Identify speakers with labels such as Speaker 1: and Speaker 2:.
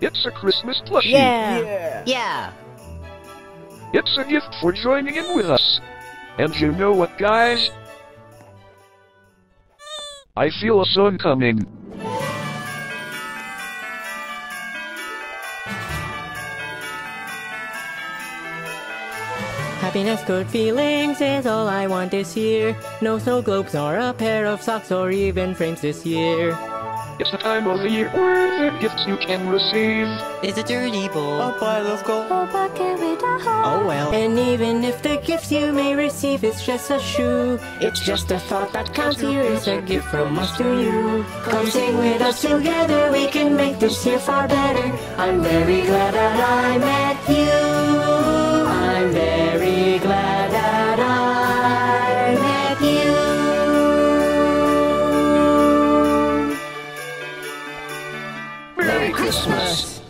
Speaker 1: It's a Christmas plushie.
Speaker 2: Yeah.
Speaker 3: Yeah.
Speaker 4: Yeah.
Speaker 1: It's a gift for joining in with us. And you know what, guys? I feel a sun coming.
Speaker 2: Happiness, good feelings is all I want this year. No snow globes or a pair of socks or even frames this year.
Speaker 1: It's the time of the year where the gifts you can receive.
Speaker 4: It's a dirty bowl.
Speaker 3: A pile of gold. A bucket with a hole.
Speaker 4: Oh well.
Speaker 2: And even if the gifts you may receive is just a shoe, it's just a thought that counts here is a gift from us to you. Come sing with us together, we can make this year far better. I'm very glad that I met you.
Speaker 1: Merry
Speaker 2: Christmas.